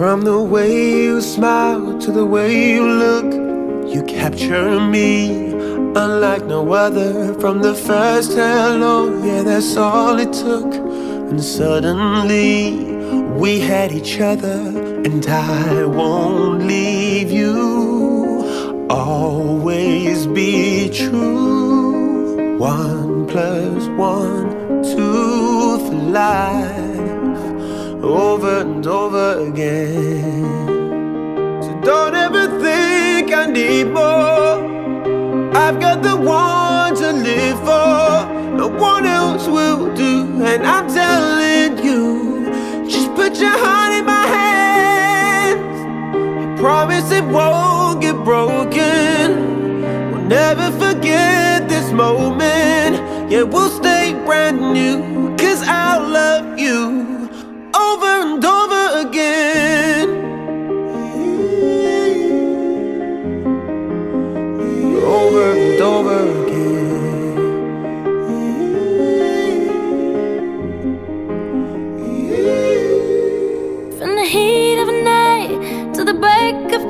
From the way you smile to the way you look, you capture me unlike no other. From the first hello, yeah, that's all it took. And suddenly we had each other, and I won't leave you. Always be true. One plus one, two for life, over and over again. So don't ever think I need more. I've got the one to live for. No one else will do, and I'm telling you, just put your heart in my hands. I promise it won't get broken. We'll never forget this moment. Yeah, we'll stay brand new, cause I'll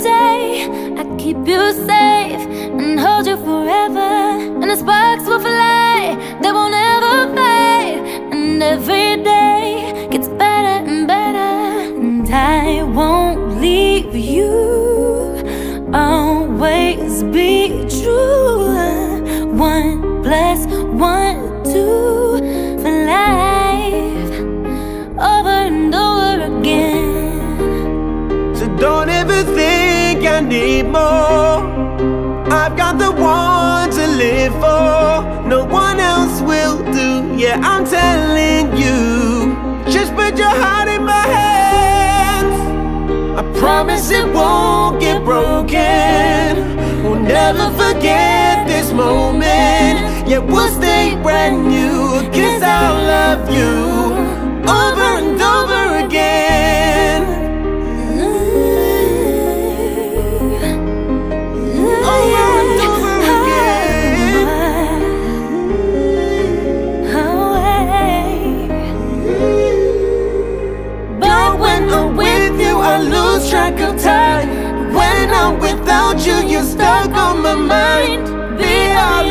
day, I keep you safe and hold you forever. And the sparks will fly, they won't ever fade. And every day gets better and better. And I won't leave you, always be true. One need more. I've got the one to live for. No one else will do. Yeah, I'm telling you. Just put your heart in my hands. I promise it won't get broken. We'll never forget this moment. Yeah, we'll stay brand new. I lose track of time. When I'm without you, you're stuck on my mind. Be all